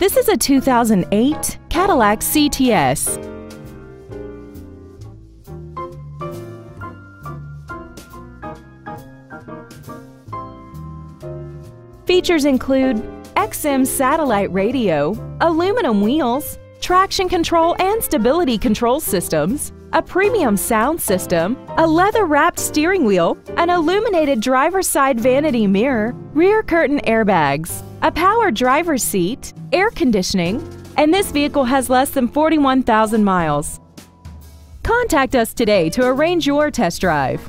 This is a 2008 Cadillac CTS. Features include XM satellite radio, aluminum wheels, traction control and stability control systems, a premium sound system, a leather wrapped steering wheel, an illuminated driver's side vanity mirror, rear curtain airbags, a power driver's seat, air conditioning, and this vehicle has less than 41,000 miles. Contact us today to arrange your test drive.